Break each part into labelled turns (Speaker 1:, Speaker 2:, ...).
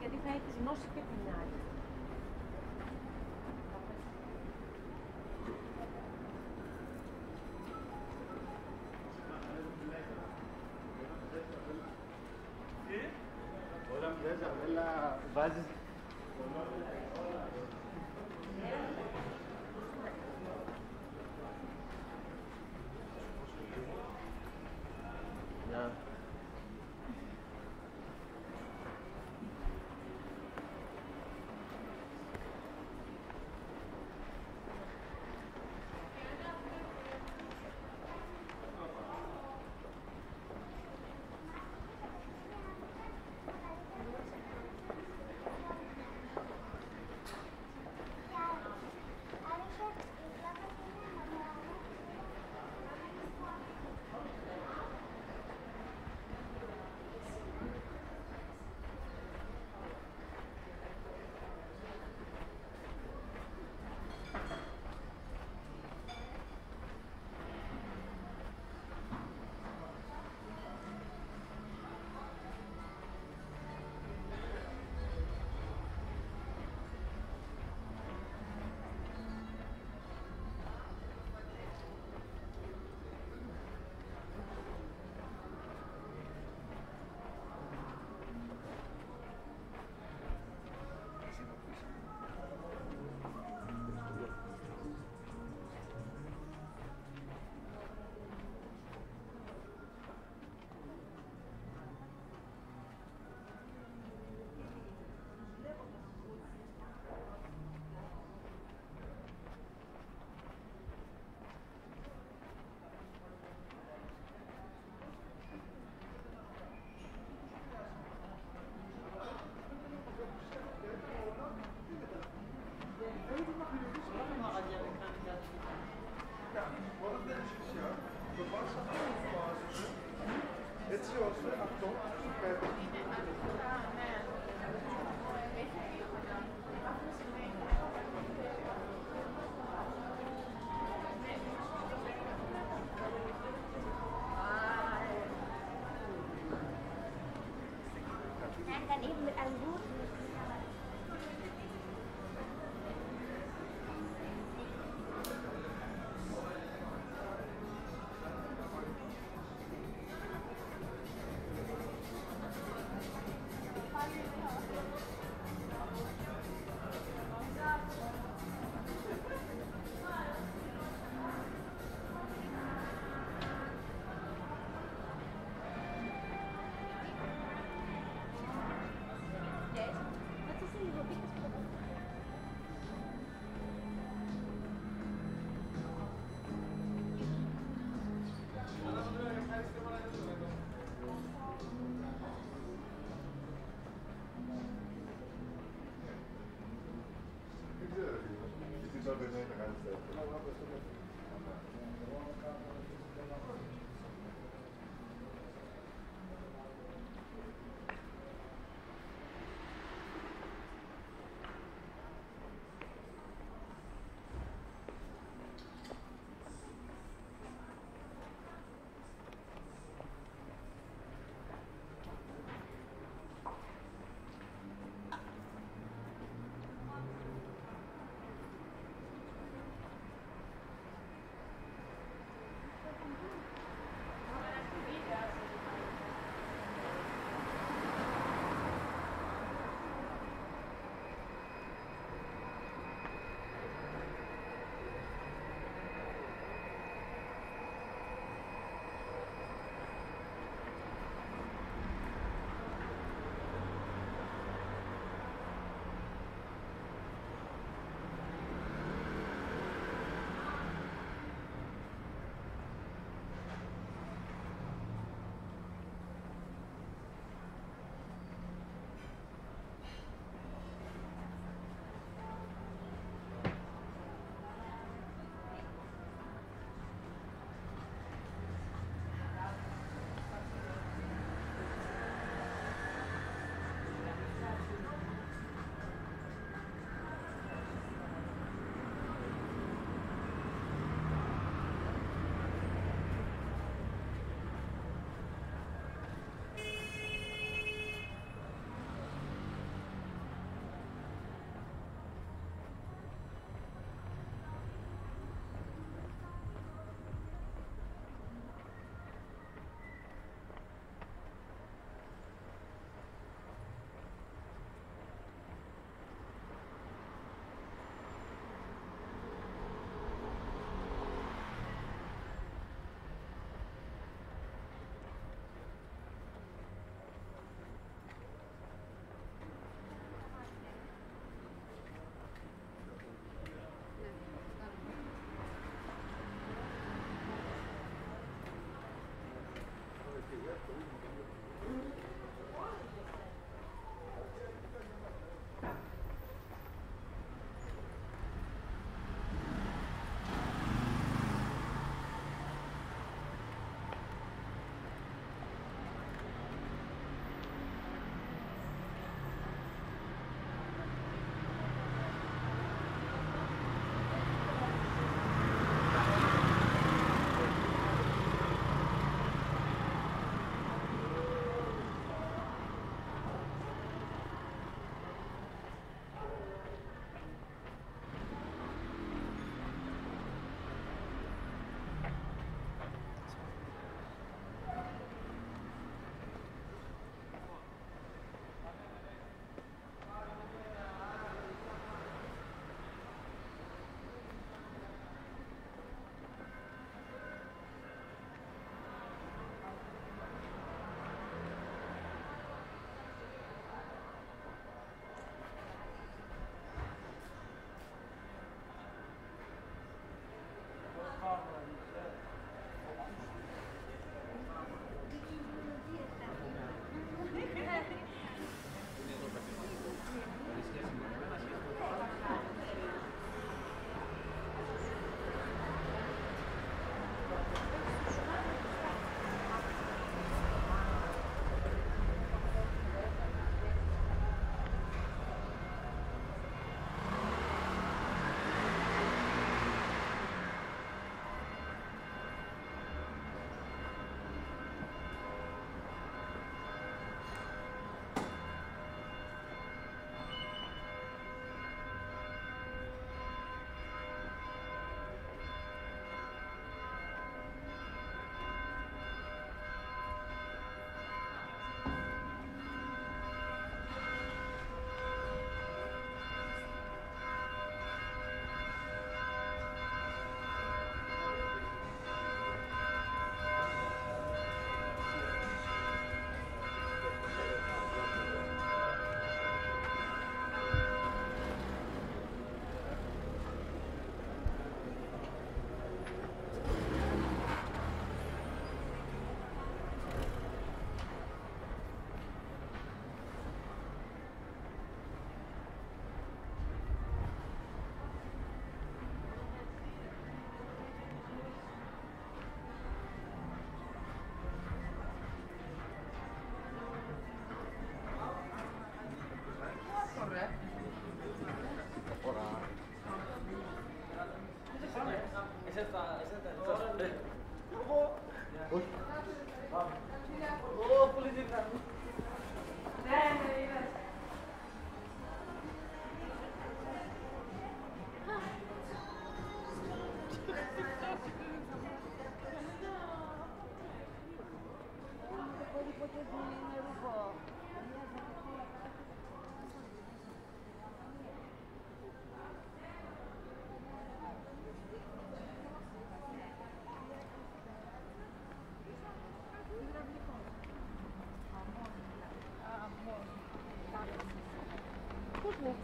Speaker 1: γιατί θα έχεις γνώση και την άλλη.
Speaker 2: kan ibu
Speaker 3: eh,
Speaker 2: anggu concept.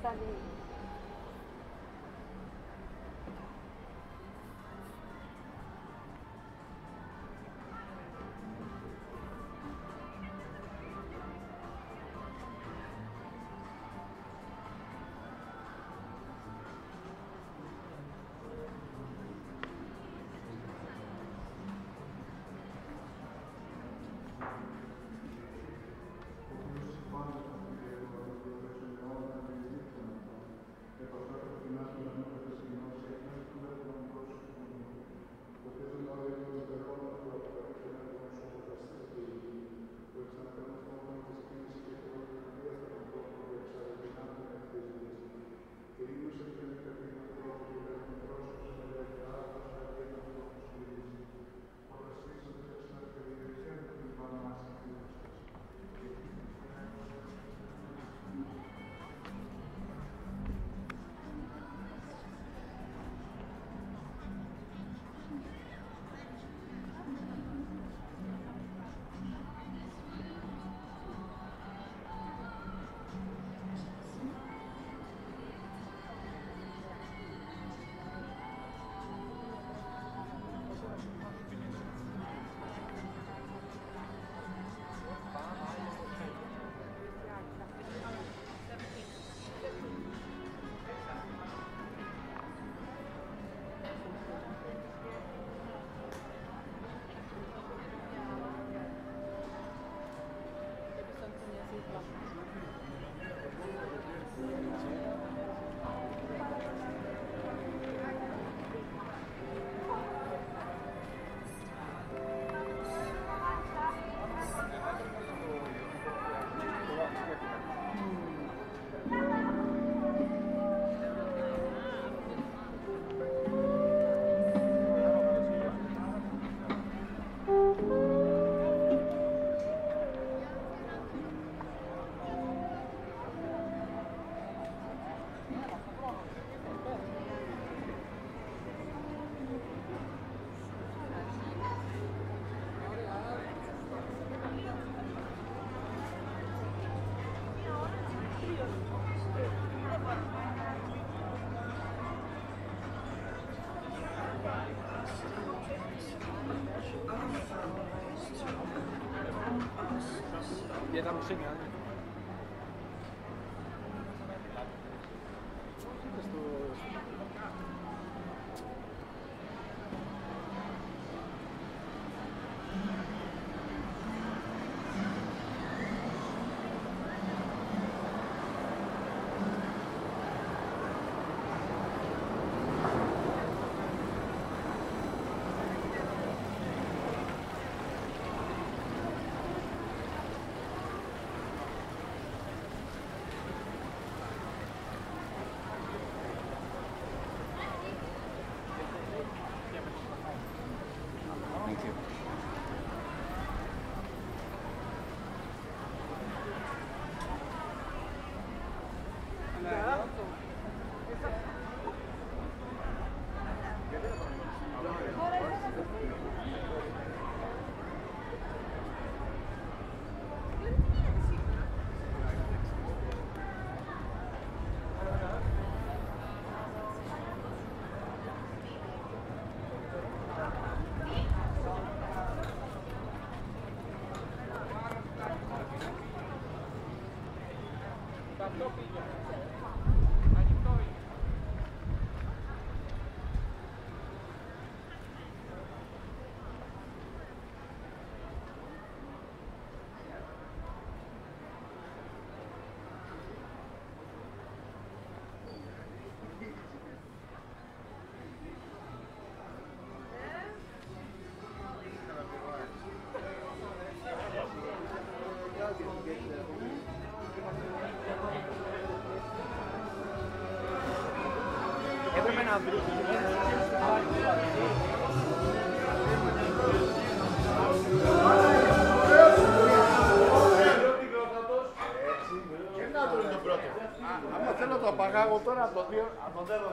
Speaker 2: Cari. Synge.
Speaker 4: Άμα θέλω το απαγάγω τώρα από το δύο, από το θέλω.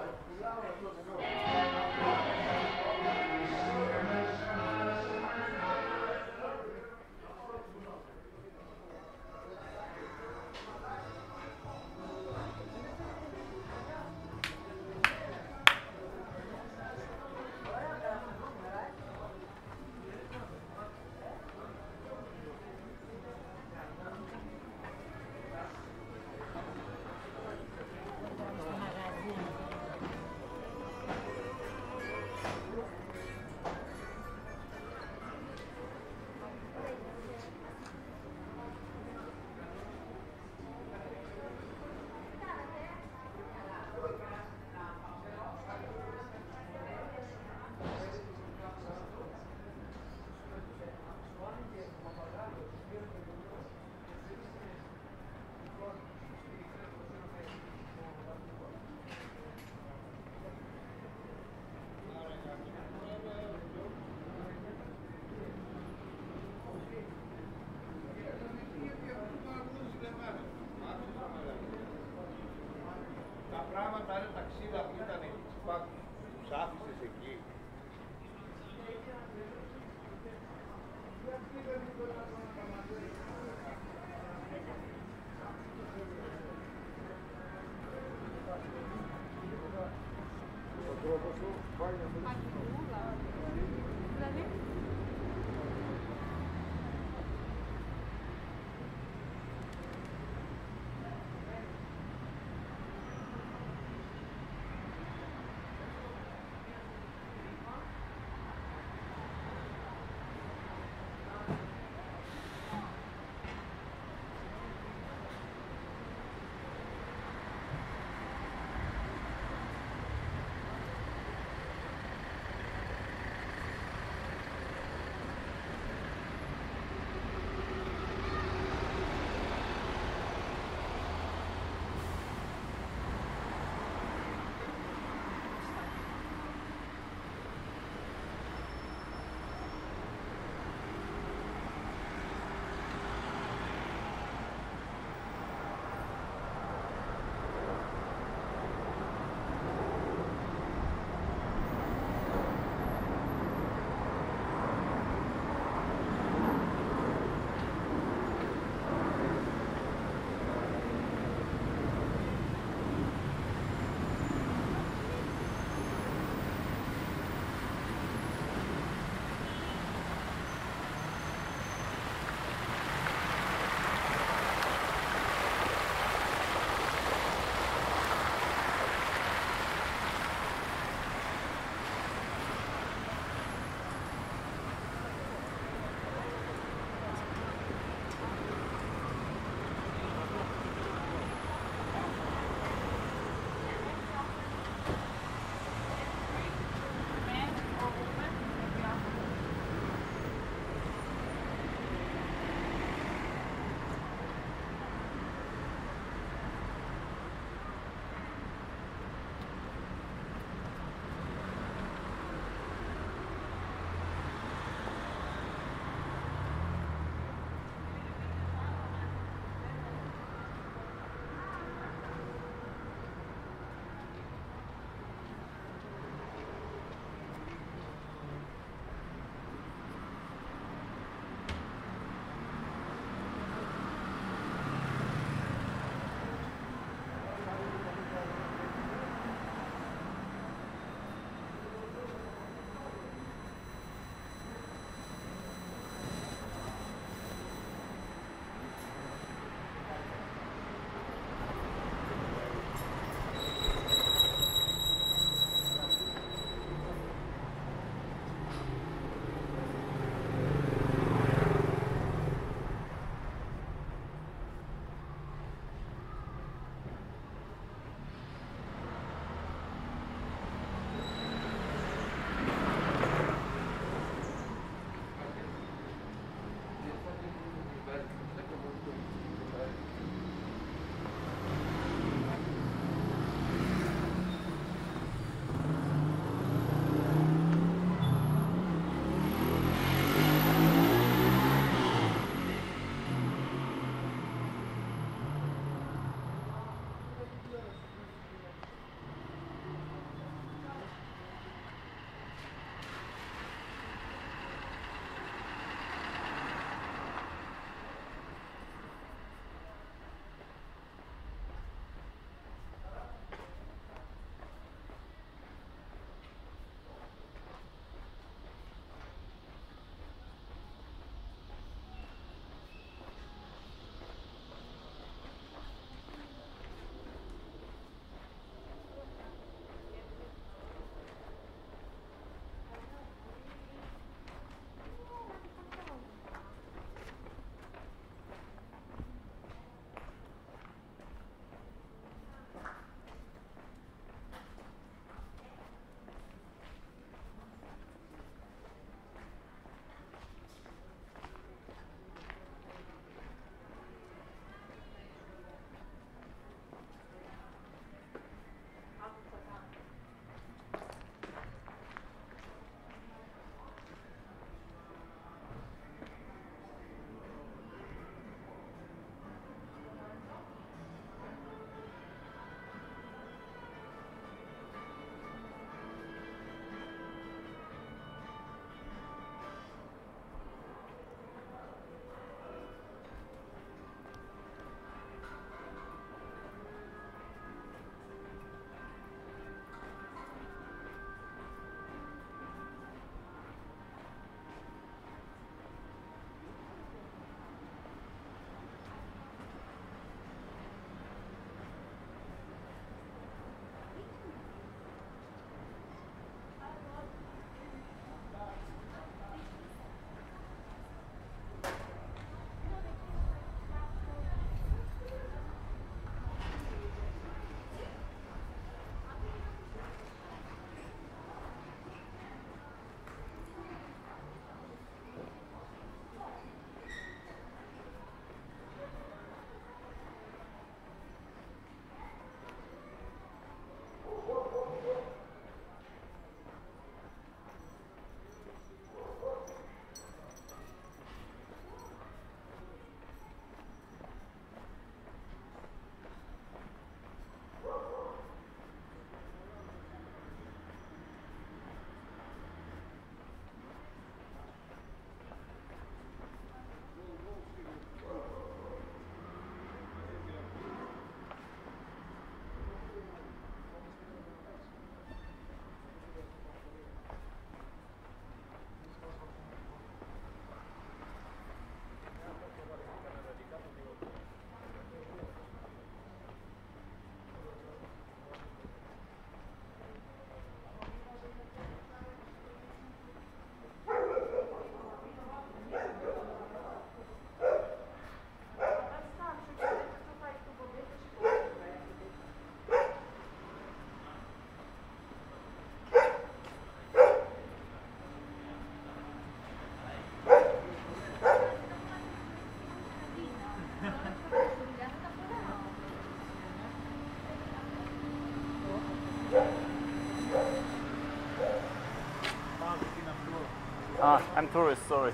Speaker 5: Ah, I'm tourist, sorry.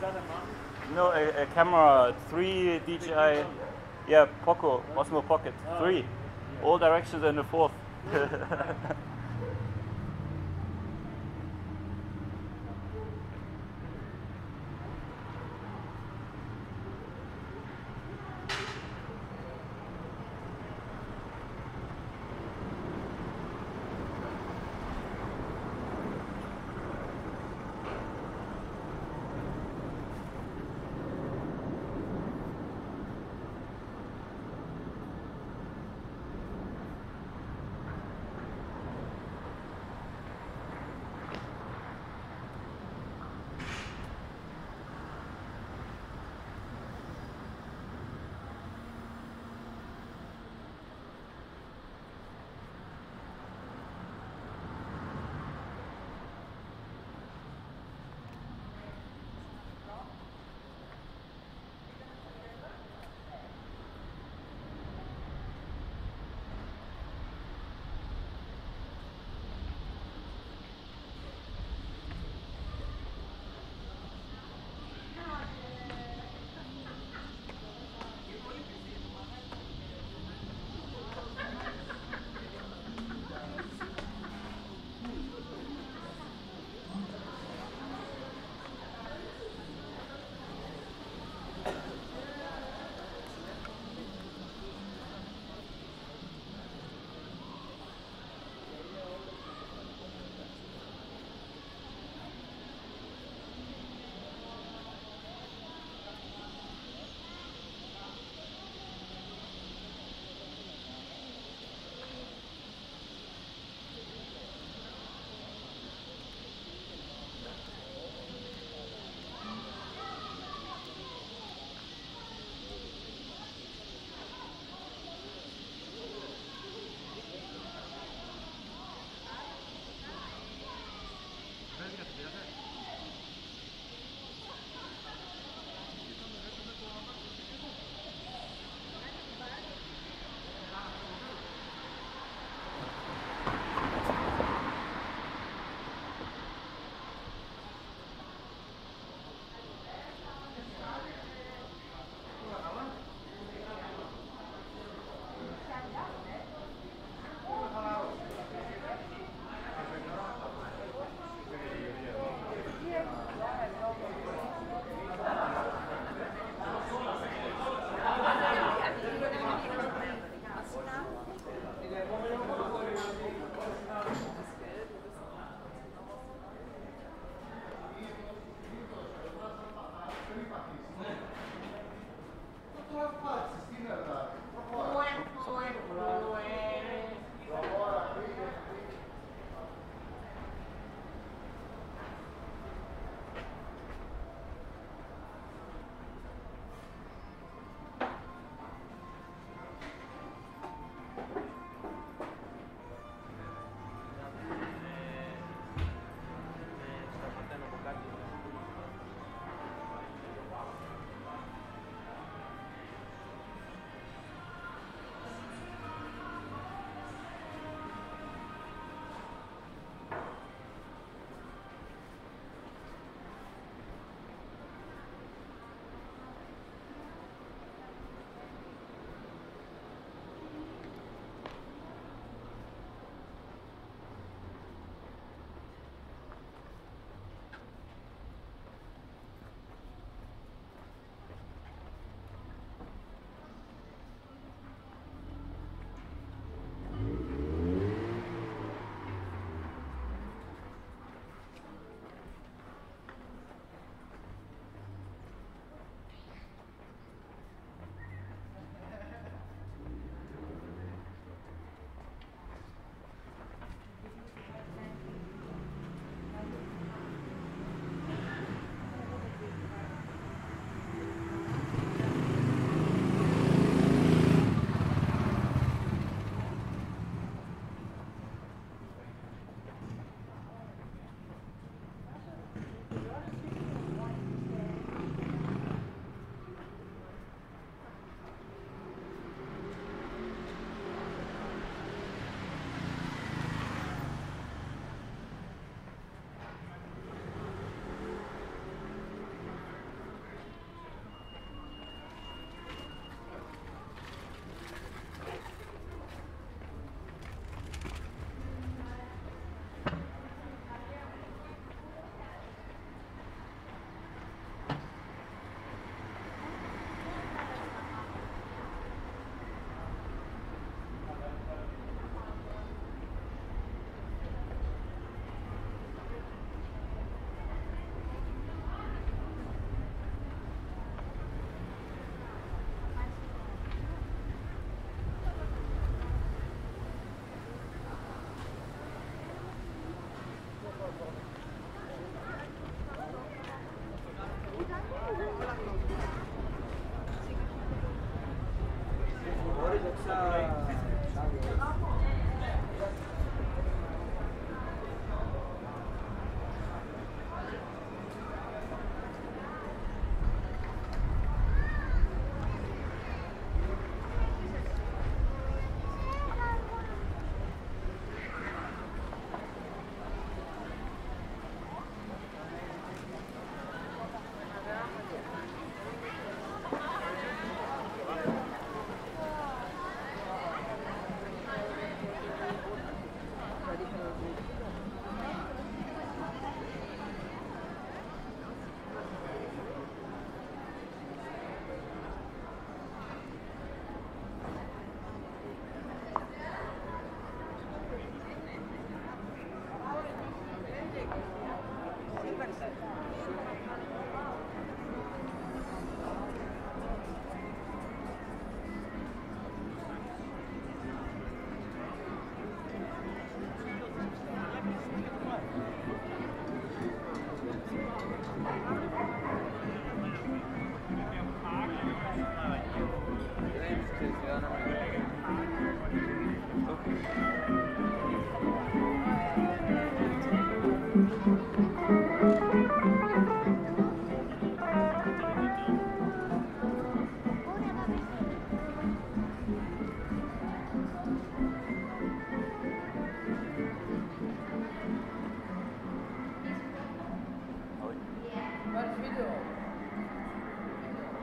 Speaker 5: No, a, a camera, three DJI, yeah, Poco, Osmo Pocket, three. All directions and the fourth.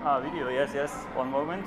Speaker 5: Ah, video, yes, yes, one moment.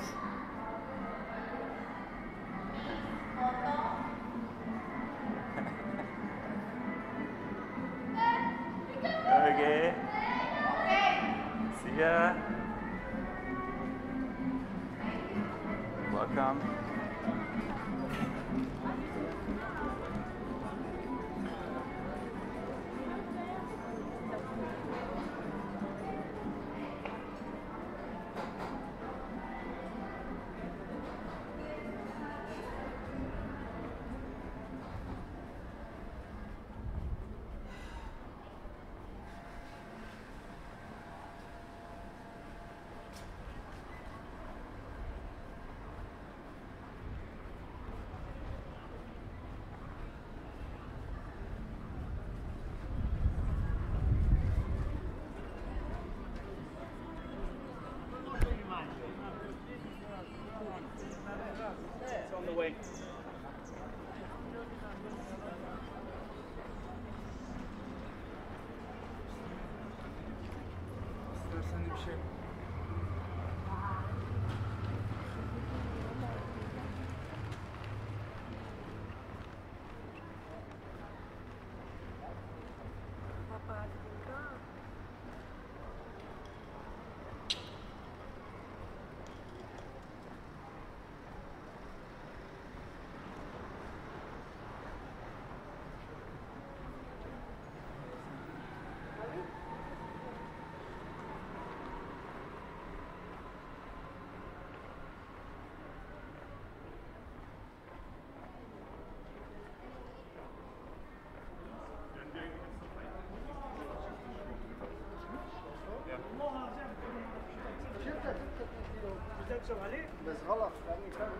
Speaker 2: بس غلط. لاني
Speaker 4: كان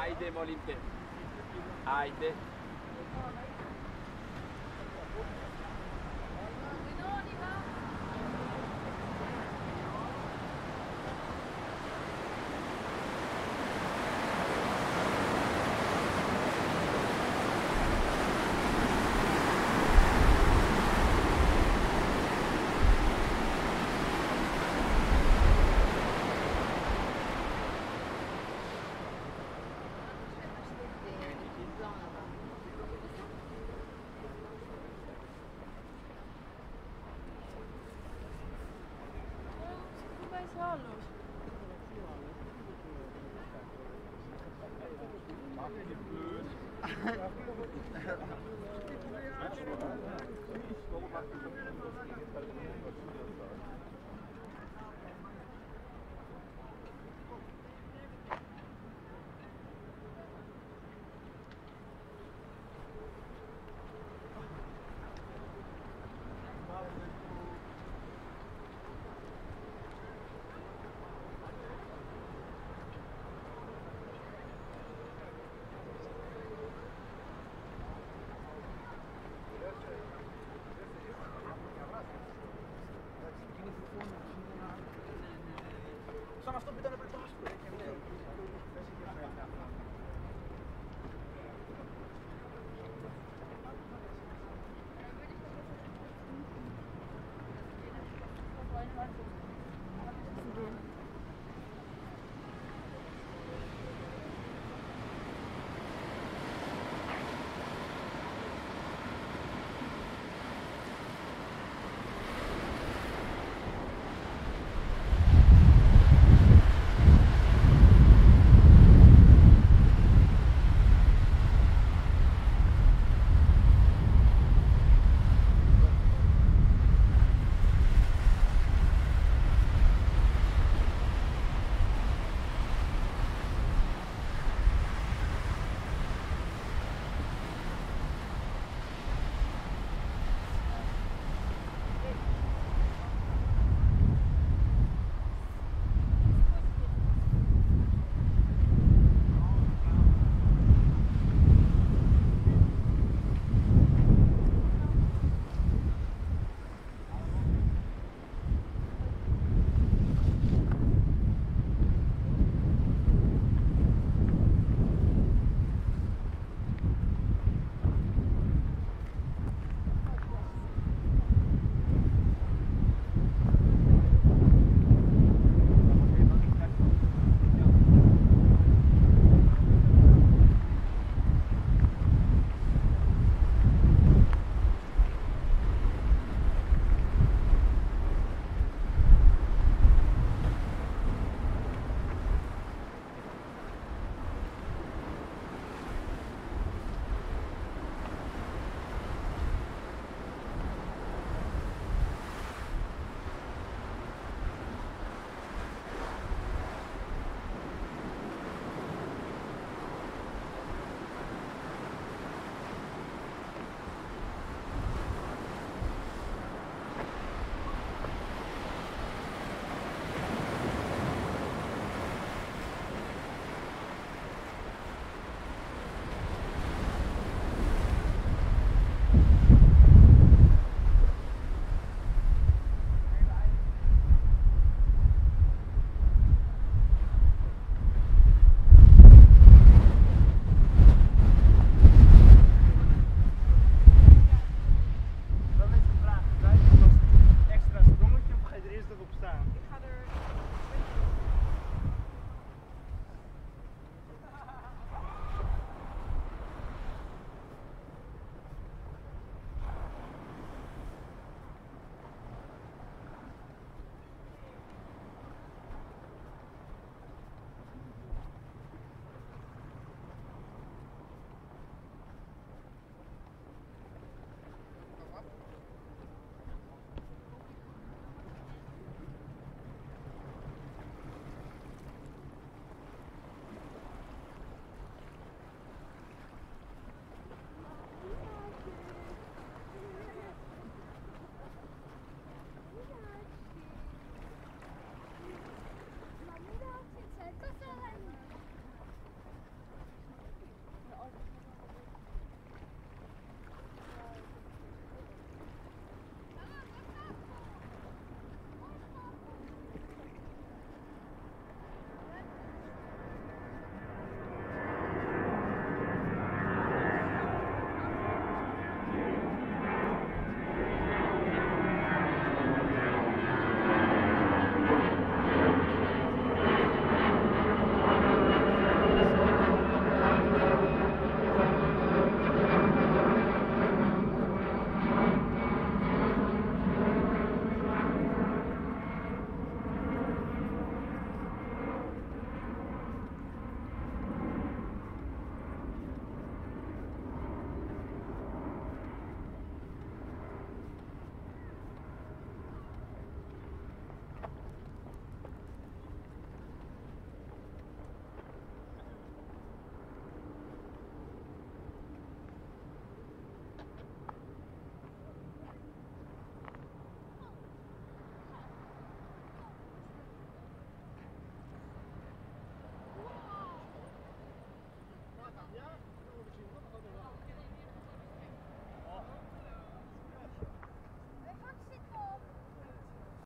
Speaker 4: Aide Molinté. Aide. σε άλλους. Warum?
Speaker 2: Αυτό που ήταν